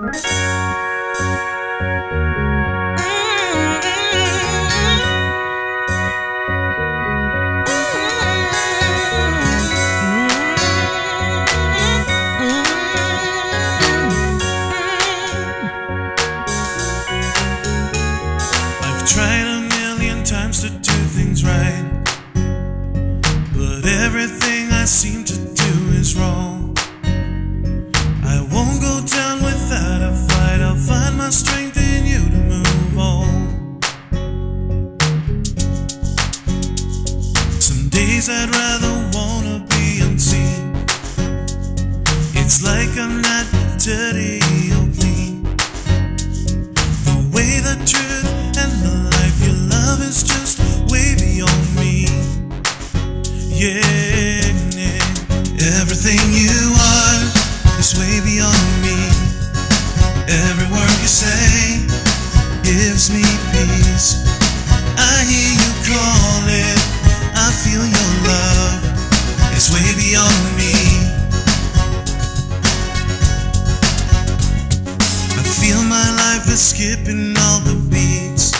Thank you. I'll find my strength in you to move on. Some days I'd rather wanna be unseen. It's like I'm not dirty or clean. The way the truth and the life you love is just way beyond me. Yeah, yeah. everything you are is way beyond me. Every word you say gives me peace. I hear you calling, I feel your love. It's way beyond me. I feel my life is skipping all the beats.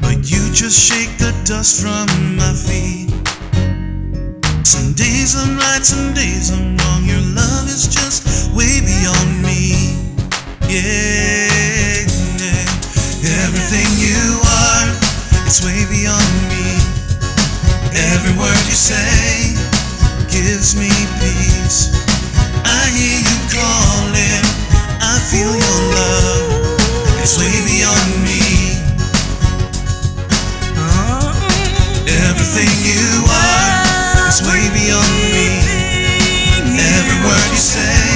But you just shake the dust from my feet. Some days I'm right, some days I'm wrong. Your love is just you say gives me peace. I hear you calling, I feel your love. It's way beyond me. Everything you are is way beyond me. Every word you say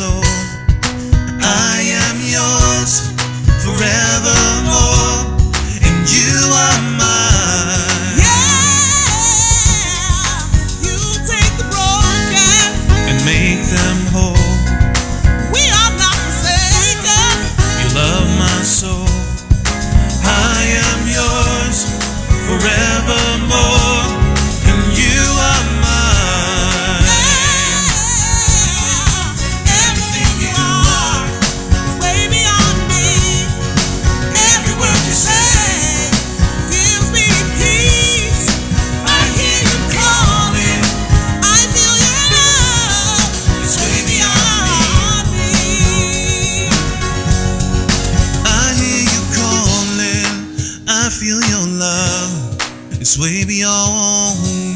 soul. I am yours forevermore, and you are mine. Yeah, you take the broken and make them whole. We are not forsaken. You love my soul. I am yours forevermore, feel your love. It's way beyond.